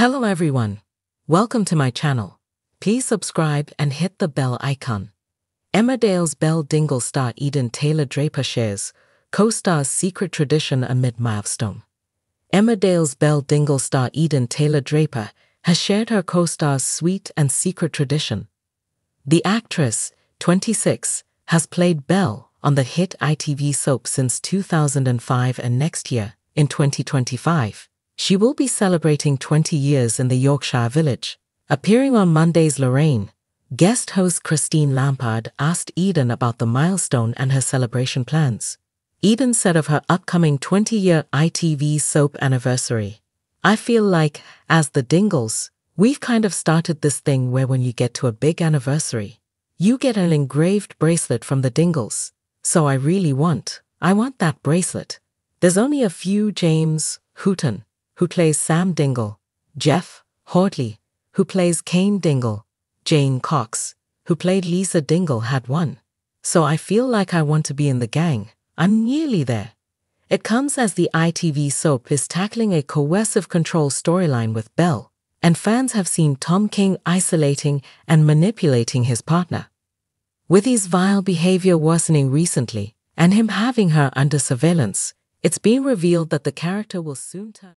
Hello everyone. Welcome to my channel. Please subscribe and hit the bell icon. Emmerdale's Belle Dingle star Eden Taylor Draper shares co-star's secret tradition amid milestone. Emmerdale's Belle Dingle star Eden Taylor Draper has shared her co-star's sweet and secret tradition. The actress, 26, has played Belle on the hit ITV soap since 2005 and next year, in 2025, she will be celebrating 20 years in the Yorkshire village. Appearing on Monday's Lorraine, guest host Christine Lampard asked Eden about the milestone and her celebration plans. Eden said of her upcoming 20 year ITV soap anniversary I feel like, as the Dingles, we've kind of started this thing where when you get to a big anniversary, you get an engraved bracelet from the Dingles. So I really want, I want that bracelet. There's only a few James Hooton, who plays Sam Dingle, Jeff Hordley, who plays Kane Dingle, Jane Cox, who played Lisa Dingle, had one. So I feel like I want to be in the gang. I'm nearly there. It comes as the ITV soap is tackling a coercive control storyline with Belle, and fans have seen Tom King isolating and manipulating his partner. With his vile behavior worsening recently, and him having her under surveillance, it's been revealed that the character will soon turn.